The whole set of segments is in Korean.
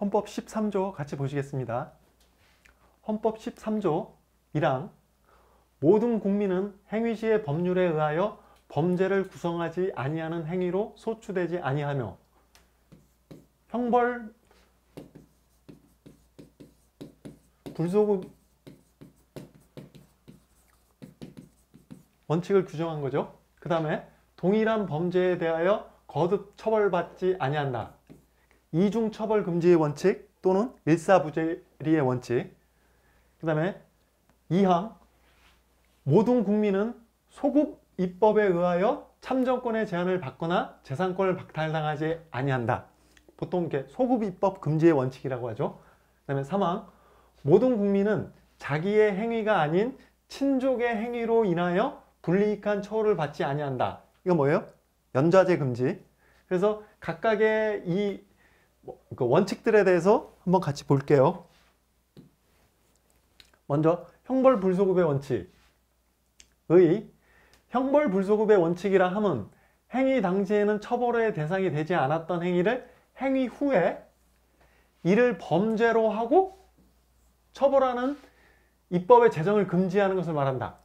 헌법 13조 같이 보시겠습니다. 헌법 13조 1항 모든 국민은 행위 시의 법률에 의하여 범죄를 구성하지 아니하는 행위로 소추되지 아니하며 형벌 불소급 원칙을 규정한 거죠. 그 다음에 동일한 범죄에 대하여 거듭 처벌받지 아니한다. 이중 처벌 금지의 원칙 또는 일사부재리의 원칙. 그 다음에 2항 모든 국민은 소급 입법에 의하여 참정권의 제한을 받거나 재산권을 박탈당하지 아니한다. 보통 이렇게 소급 입법 금지의 원칙이라고 하죠. 그 다음에 3항 모든 국민은 자기의 행위가 아닌 친족의 행위로 인하여 불이익한 처우를 받지 아니한다. 이거 뭐예요? 연좌제 금지. 그래서 각각의 이 뭐, 그 원칙들에 대해서 한번 같이 볼게요. 먼저 형벌 불소급의 원칙. 의 형벌 불소급의 원칙이라 함은 행위 당시에는 처벌의 대상이 되지 않았던 행위를 행위 후에 이를 범죄로 하고 처벌하는 입법의 제정을 금지하는 것을 말한다.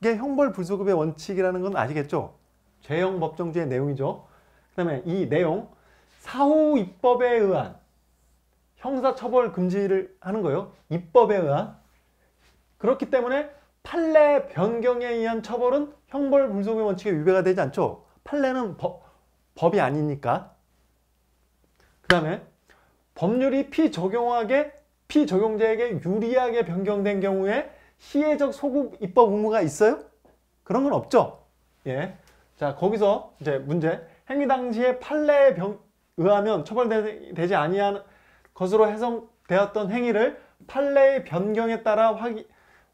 이게 형벌 불소급의 원칙이라는 건 아시겠죠? 죄형 법정주의 내용이죠. 그 다음에 이 내용 사후 입법에 의한 형사처벌 금지를 하는 거예요. 입법에 의한. 그렇기 때문에 판례 변경에 의한 처벌은 형벌 불소급의 원칙에 위배가 되지 않죠. 판례는 법, 법이 아니니까. 그 다음에 법률이 피적용하게 피적용자에게 유리하게 변경된 경우에 시혜적 소급 입법 의무가 있어요? 그런 건 없죠. 예. 자, 거기서 이제 문제. 행위 당시에 판례에 병, 의하면 처벌되지 아니한 것으로 해석되었던 행위를 판례의 변경에 따라 확인,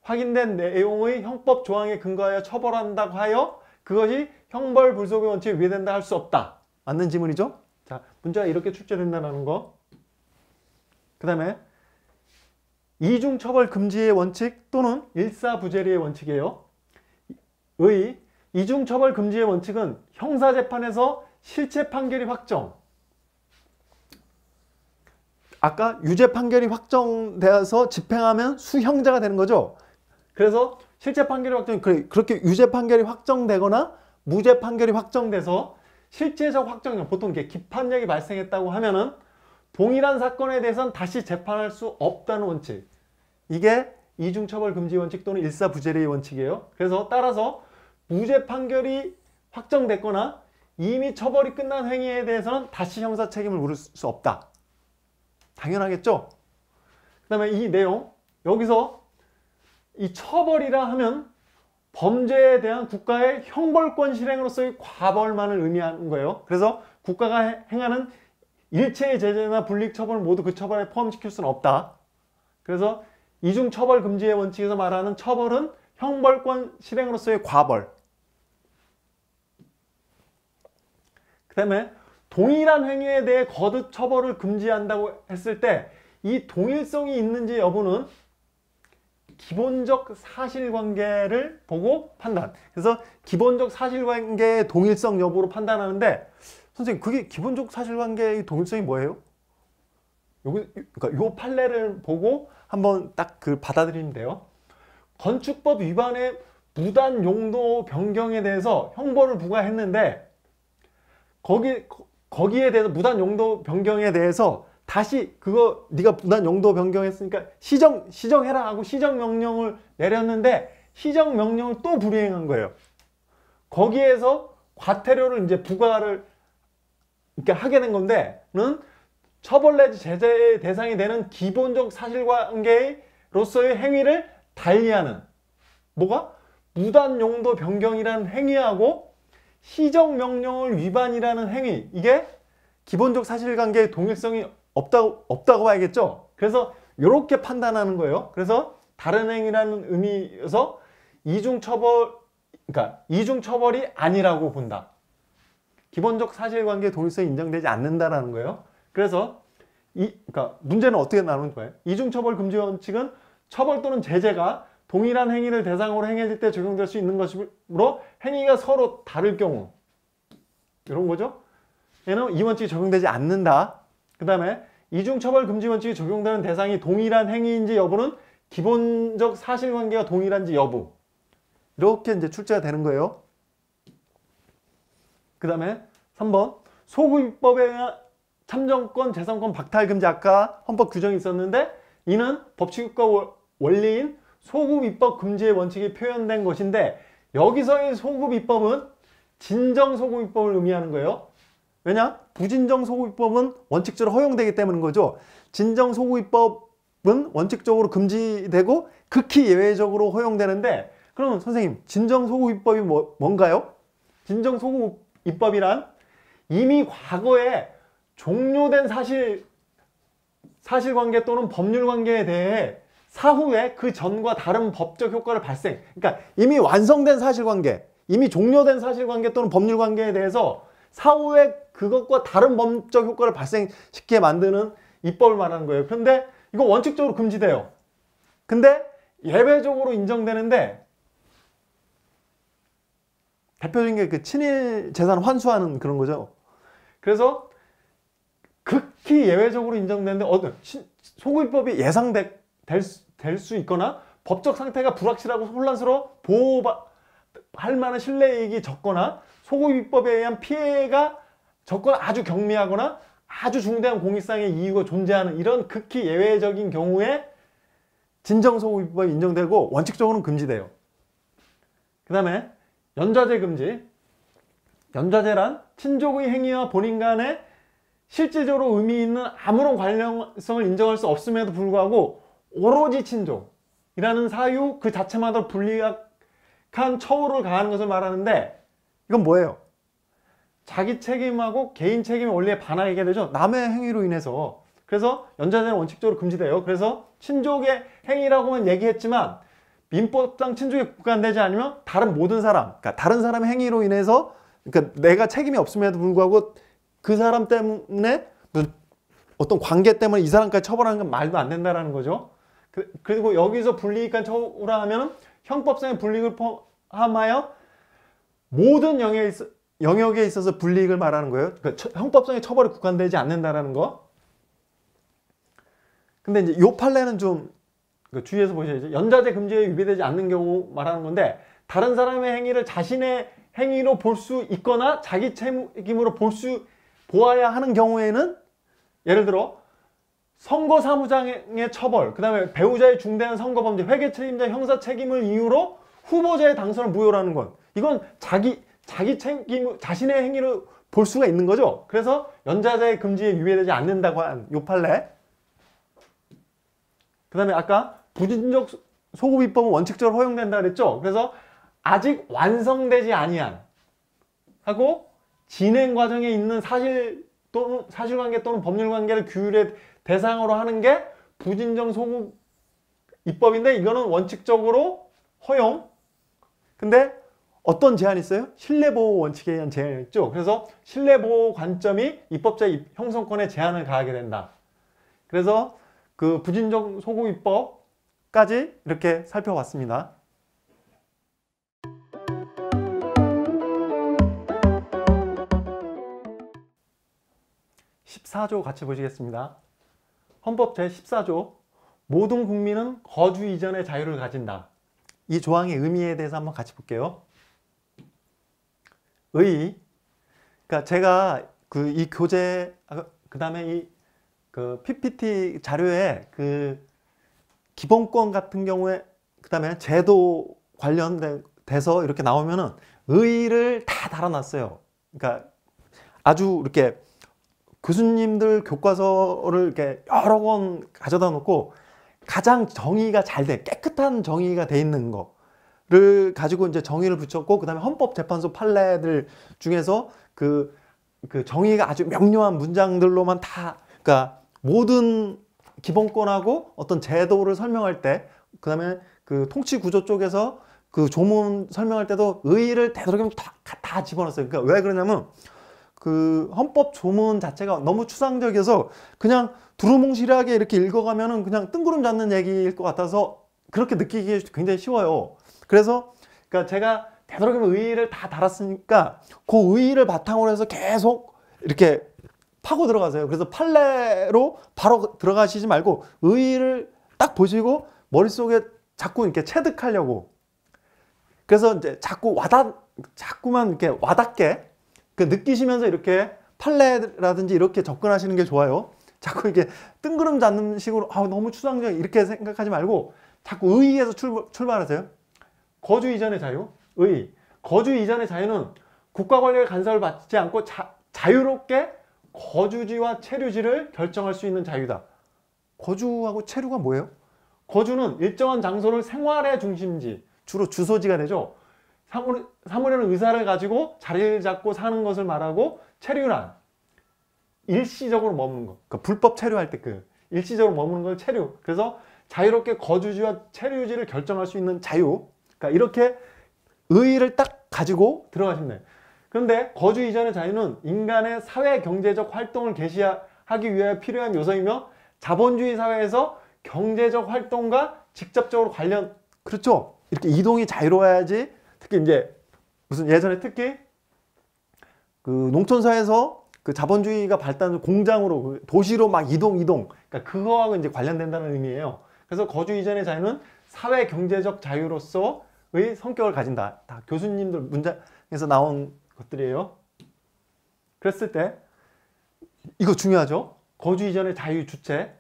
확인된 내용의 형법 조항에 근거하여 처벌한다고 하여 그것이 형벌 불속의 원칙에 위배된다 할 수 없다. 맞는 지문이죠? 자, 문제가 이렇게 출제된다는 거. 그 다음에 이중처벌 금지의 원칙 또는 일사부재리의 원칙이에요. 의 이중처벌 금지의 원칙은 형사재판에서 실체 판결이 확정 아까 유죄 판결이 확정되어서 집행하면 수형자가 되는 거죠. 그래서 실제 판결이 확정 그렇게 유죄 판결이 확정되거나 무죄 판결이 확정돼서 실제적 확정력 보통 이렇게 기판력이 발생했다고 하면은 동일한 사건에 대해서는 다시 재판할 수 없다는 원칙. 이게 이중처벌 금지 원칙 또는 일사부재리의 원칙이에요. 그래서 따라서 무죄 판결이 확정됐거나 이미 처벌이 끝난 행위에 대해서는 다시 형사 책임을 물을 수 없다. 당연하겠죠? 그 다음에 이 내용 여기서 이 처벌이라 하면 범죄에 대한 국가의 형벌권 실행으로서의 과벌만을 의미하는 거예요. 그래서 국가가 행하는 일체의 제재나 처벌 모두 그 처벌에 포함시킬 수는 없다. 그래서 이중 처벌 금지의 원칙에서 말하는 처벌은 형벌권 실행으로서의 과벌. 그 다음에 동일한 행위에 대해 거듭 처벌을 금지한다고 했을 때 이 동일성이 있는지 여부는 기본적 사실관계를 보고 판단. 그래서 기본적 사실관계의 동일성 여부로 판단하는데 선생님 그게 기본적 사실관계의 동일성이 뭐예요? 여기 그러니까 요 판례를 보고 한번 딱 그 받아들이면 돼요. 건축법 위반의 무단 용도 변경에 대해서 형벌을 부과했는데 거기 거기에 대해서 무단 용도 변경에 대해서 다시 그거 네가 무단 용도 변경했으니까 시정 시정해라 하고 시정 명령을 내렸는데 시정 명령을 또 불이행한 거예요. 거기에서 과태료를 이제 부과를 이렇게 하게 된 건데는 처벌 내지 제재의 대상이 되는 기본적 사실관계로서의 행위를 달리하는 뭐가 무단 용도 변경이라는 행위하고 시정 명령을 위반이라는 행위 이게 기본적 사실관계의 동일성이 없다고 없다고 봐야겠죠. 그래서 이렇게 판단하는 거예요. 그래서 다른 행위라는 의미에서 이중 처벌 그러니까 이중 처벌이 아니라고 본다. 기본적 사실관계 동일성이 인정되지 않는다라는 거예요. 그래서 이 그러니까 문제는 어떻게 나누는 거예요? 이중 처벌 금지 원칙은 처벌 또는 제재가 동일한 행위를 대상으로 행해질 때 적용될 수 있는 것이므로 행위가 서로 다를 경우 이런 거죠. 얘는 이 원칙이 적용되지 않는다. 그 다음에 이중처벌 금지 원칙이 적용되는 대상이 동일한 행위인지 여부는 기본적 사실관계가 동일한지 여부 이렇게 이제 출제가 되는 거예요. 그 다음에 3번 소구입법에 의한 참정권, 재산권 박탈 금지 아까 헌법 규정이 있었는데 이는 법치국가 원리인 소급 입법 금지의 원칙이 표현된 것인데 여기서의 소급 입법은 진정 소급 입법을 의미하는 거예요. 왜냐? 부진정 소급 입법은 원칙적으로 허용되기 때문인 거죠. 진정 소급 입법은 원칙적으로 금지되고 극히 예외적으로 허용되는데 그러면 선생님 진정 소급 입법이 뭐, 뭔가요? 진정 소급 입법이란 이미 과거에 종료된 사실 사실관계 또는 법률관계에 대해 사후에 그 전과 다른 법적 효과를 발생. 그러니까 이미 완성된 사실관계 이미 종료된 사실관계 또는 법률관계에 대해서 사후에 그것과 다른 법적 효과를 발생시키게 만드는 입법을 말하는 거예요. 그런데 이거 원칙적으로 금지돼요. 근데 예외적으로 인정되는데 대표적인 게 그 친일 재산 환수하는 그런 거죠. 그래서 극히 예외적으로 인정되는데 어떤 소구입법이 예상될 될 수 있거나 법적 상태가 불확실하고 혼란스러워 보호할 만한 신뢰이익이 적거나 소구입법에 의한 피해가 적거나 아주 경미하거나 아주 중대한 공익상의 이유가 존재하는 이런 극히 예외적인 경우에 진정소구입법이 인정되고 원칙적으로는 금지돼요. 그 다음에 연좌제 금지 연좌제란 친족의 행위와 본인 간의 실질적으로 의미 있는 아무런 관련성을 인정할 수 없음에도 불구하고 오로지 친족이라는 사유 그 자체만으로 불리한 처우를 가하는 것을 말하는데 이건 뭐예요? 자기 책임하고 개인 책임 원리에 반하게 되죠. 남의 행위로 인해서. 그래서 연좌제는 원칙적으로 금지돼요. 그래서 친족의 행위라고만 얘기했지만 민법상 친족에 국한되지 않으면 다른 모든 사람, 그러니까 다른 사람의 행위로 인해서 그러니까 내가 책임이 없음에도 불구하고 그 사람 때문에 어떤 관계 때문에 이 사람까지 처벌하는 건 말도 안 된다라는 거죠. 그, 리고 여기서 불이익한 처우라면 형법상의 불이익을 포함하여 모든 영역에, 있어, 영역에 있어서 불이익을 말하는 거예요. 그러니까 처, 형법상의 처벌에 국한되지 않는다라는 거. 근데 이제 요 판례는 좀그 주의해서 보셔야죠. 연좌제 금지에 위배되지 않는 경우 말하는 건데 다른 사람의 행위를 자신의 행위로 볼 수 있거나 자기 책임으로 볼 수 보아야 하는 경우에는 예를 들어 선거 사무장의 처벌, 그 다음에 배우자의 중대한 선거범죄, 회계 책임자 형사 책임을 이유로 후보자의 당선을 무효라는 건 이건 자기 자기 책임 자신의 행위를 볼 수가 있는 거죠. 그래서 연좌자의 금지에 위배되지 않는다고 한 요 판례. 그 다음에 아까 부진적 소급 입법은 원칙적으로 허용된다 그랬죠. 그래서 아직 완성되지 아니한 하고 진행 과정에 있는 사실 또는 사실관계 또는 법률관계를 규율의 대상으로 하는 게 부진정 소급 입법인데 이거는 원칙적으로 허용. 근데 어떤 제한이 있어요? 신뢰보호 원칙에 의한 제한이 있죠. 그래서 신뢰보호 관점이 입법자의 형성권에 제한을 가하게 된다. 그래서 그 부진정 소급 입법까지 이렇게 살펴봤습니다. 14조 같이 보시겠습니다. 헌법 제14조 모든 국민은 거주 이전의 자유를 가진다. 이 조항의 의미에 대해서 한번 같이 볼게요. 의, 그러니까 제가 그 이 교재 아, 그 다음에 이 그 PPT 자료에 그 기본권 같은 경우에 그 다음에 제도 관련돼서 이렇게 나오면은 의를 다 달아놨어요. 그러니까 아주 이렇게 교수님들 교과서를 이렇게 여러 권 가져다 놓고 가장 정의가 잘 돼, 깨끗한 정의가 돼 있는 거를 가지고 이제 정의를 붙였고, 그 다음에 헌법재판소 판례들 중에서 그, 그 정의가 아주 명료한 문장들로만 다, 그러니까 모든 기본권하고 어떤 제도를 설명할 때, 그 다음에 그 통치 구조 쪽에서 그 조문 설명할 때도 의의를 되도록이면 다, 다 집어넣었어요. 그러니까 왜 그러냐면 그 헌법 조문 자체가 너무 추상적이어서 그냥 두루뭉실하게 이렇게 읽어가면은 그냥 뜬구름 잡는 얘기일 것 같아서 그렇게 느끼기 굉장히 쉬워요. 그래서 그러니까 제가 되도록이면 의의를 다 달았으니까 그 의의를 바탕으로 해서 계속 이렇게 파고 들어가세요. 그래서 판례로 바로 들어가시지 말고 의의를 딱 보시고 머릿속에 자꾸 이렇게 체득하려고. 그래서 이제 자꾸 와닿, 자꾸만 이렇게 와닿게 그 느끼시면서 이렇게 판례라든지 이렇게 접근하시는 게 좋아요. 자꾸 이렇게 뜬구름 잡는 식으로 아, 너무 추상적 이렇게 생각하지 말고 자꾸 의의에서 출발, 출발 하세요. 거주 이전의 자유, 의. 거주 이전의 자유는 국가 권력의 간섭을 받지 않고 자, 자유롭게 거주지와 체류지를 결정할 수 있는 자유다. 거주하고 체류가 뭐예요? 거주는 일정한 장소를 생활의 중심지, 주로 주소지가 되죠. 사물에는 의사를 가지고 자리를 잡고 사는 것을 말하고 체류란 일시적으로 머무는 것. 그러니까 불법 체류할 때 그 일시적으로 머무는 걸 체류. 그래서 자유롭게 거주지와 체류지를 결정할 수 있는 자유. 그러니까 이렇게 의의를 딱 가지고 들어가시면 돼요. 그런데 거주 이전의 자유는 인간의 사회 경제적 활동을 개시하기 위해 필요한 요소이며 자본주의 사회에서 경제적 활동과 직접적으로 관련 그렇죠. 이렇게 이동이 자유로워야지 특히 이제 무슨 예전에 특히 그 농촌 사회에서 그 자본주의가 발달한 공장으로 그 도시로 막 이동 이동 그러니까 그거하고 이제 관련된다는 의미예요. 그래서 거주 이전의 자유는 사회 경제적 자유로서의 성격을 가진다. 다 교수님들 문장에서 나온 것들이에요. 그랬을 때 이거 중요하죠. 거주 이전의 자유 주체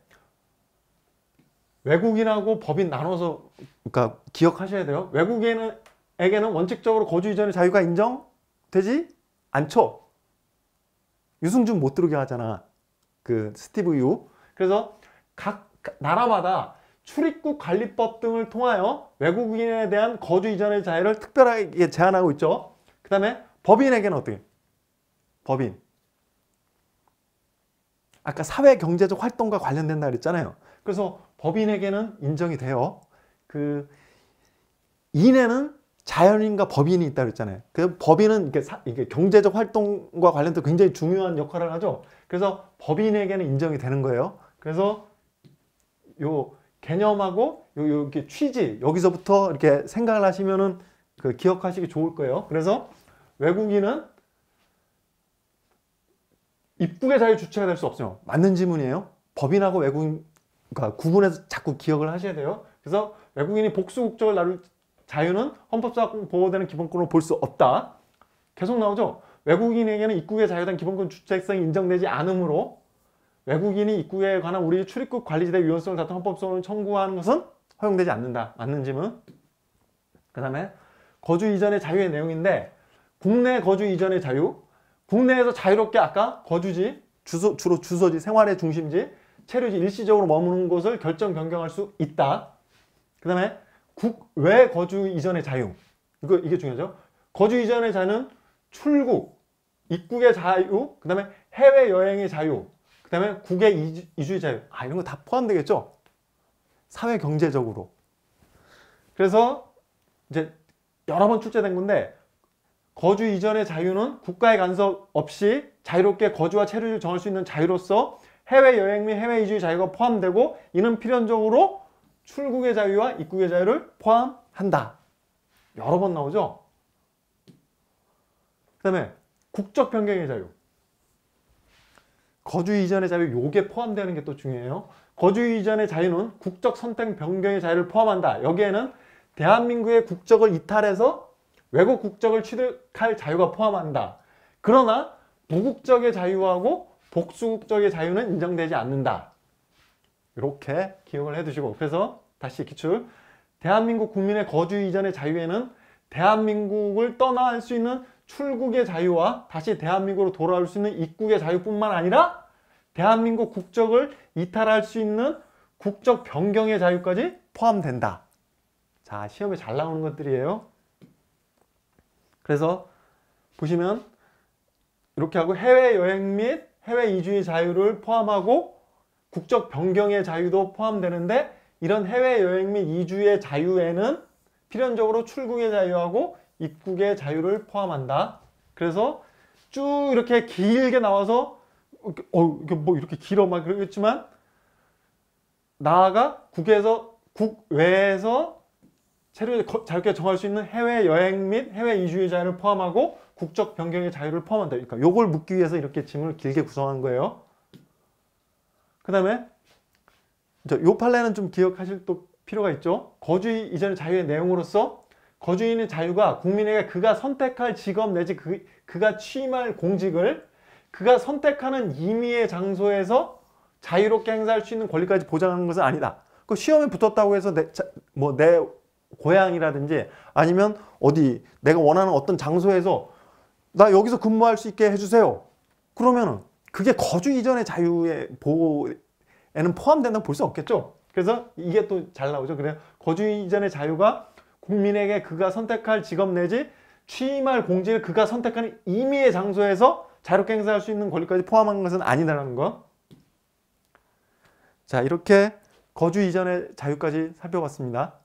외국인하고 법인 나눠서 그러니까 기억하셔야 돼요. 외국인 에게는 원칙적으로 거주 이전의 자유가 인정되지 않죠. 유승준 못 들어오게 하잖아. 그 스티브 유. 그래서 각 나라마다 출입국 관리법 등을 통하여 외국인에 대한 거주 이전의 자유를 특별하게 제한하고 있죠. 그 다음에 법인에게는 어떻게? 법인. 아까 사회 경제적 활동과 관련된다 그랬잖아요. 그래서 법인에게는 인정이 돼요. 그 인에는 자연인과 법인이 있다 그랬잖아요. 그 법인은 이게, 사, 이게 경제적 활동과 관련돼서 굉장히 중요한 역할을 하죠. 그래서 법인에게는 인정이 되는 거예요. 그래서 요 개념하고 요, 요 이렇게 취지 여기서부터 이렇게 생각을 하시면은 그 기억하시기 좋을 거예요. 그래서 외국인은 입국의 자유 주체가 될 수 없어요. 맞는 지문이에요. 법인하고 외국인 그러니까 구분해서 자꾸 기억을 하셔야 돼요. 그래서 외국인이 복수 국적을 나눌 자유는 헌법상 보호되는 기본권으로 볼 수 없다. 계속 나오죠. 외국인에게는 입국의 대한 기본권 주체성이 인정되지 않으므로 외국인이 입국에 관한 우리 출입국 관리지대 위헌성을 다툰 헌법소원을 청구하는 것은 허용되지 않는다. 맞는 지문. 그 다음에 거주 이전의 자유의 내용인데 국내 거주 이전의 자유 국내에서 자유롭게 아까 거주지 주소, 주로 주소지 생활의 중심지 체류지 일시적으로 머무는 곳을 결정 변경할 수 있다. 그 다음에 국외 거주 이전의 자유. 이거 이게 중요하죠. 거주 이전의 자유는 출국, 입국의 자유, 그 다음에 해외 여행의 자유, 그 다음에 국외 이주, 이주의 자유. 아 이런 거 다 포함되겠죠. 사회 경제적으로. 그래서 이제 여러 번 출제된 건데 거주 이전의 자유는 국가의 간섭 없이 자유롭게 거주와 체류를 정할 수 있는 자유로서 해외여행 및 해외 이주의 자유가 포함되고 이는 필연적으로 출국의 자유와 입국의 자유를 포함한다. 여러 번 나오죠? 그 다음에 국적 변경의 자유. 거주 이전의 자유 요게 포함되는 게 또 중요해요. 거주 이전의 자유는 국적 선택 변경의 자유를 포함한다. 여기에는 대한민국의 국적을 이탈해서 외국 국적을 취득할 자유가 포함한다. 그러나 무국적의 자유하고 복수국적의 자유는 인정되지 않는다. 이렇게 기억을 해두시고 그래서 다시 기출 대한민국 국민의 거주 이전의 자유에는 대한민국을 떠날 수 있는 출국의 자유와 다시 대한민국으로 돌아올 수 있는 입국의 자유뿐만 아니라 대한민국 국적을 이탈할 수 있는 국적 변경의 자유까지 포함된다. 자, 시험에 잘 나오는 것들이에요. 그래서 보시면 이렇게 하고 해외여행 및 해외 이주의 자유를 포함하고 국적 변경의 자유도 포함되는데 이런 해외여행 및 이주의 자유에는 필연적으로 출국의 자유하고 입국의 자유를 포함한다. 그래서 쭉 이렇게 길게 나와서 어, 이게 뭐 이렇게 길어 막 그러겠지만 나아가 국에서 국외에서 체류 자유롭게 정할 수 있는 해외 여행 및 해외 이주의 자유를 포함하고 국적 변경의 자유를 포함한다. 그러니까 요걸 묻기 위해서 이렇게 질문을 길게 구성한 거예요. 그 다음에 요 판례는 좀 기억하실 또 필요가 있죠. 거주의 이전의 자유의 내용으로서 거주인의 자유가 국민에게 그가 선택할 직업 내지 그, 그가 취임할 공직을 그가 선택하는 임의의 장소에서 자유롭게 행사할 수 있는 권리까지 보장하는 것은 아니다. 그 시험에 붙었다고 해서 내, 뭐 내 고향이라든지 아니면 어디 내가 원하는 어떤 장소에서 나 여기서 근무할 수 있게 해주세요. 그러면은 그게 거주 이전의 자유의 보호에는 포함된다고 볼 수 없겠죠. 그래서 이게 또 잘 나오죠. 그래 거주 이전의 자유가 국민에게 그가 선택할 직업 내지 취임할 공직을 그가 선택하는 임의의 장소에서 자유롭게 행사할 수 있는 권리까지 포함한 것은 아니다라는 거. 자, 이렇게 거주 이전의 자유까지 살펴봤습니다.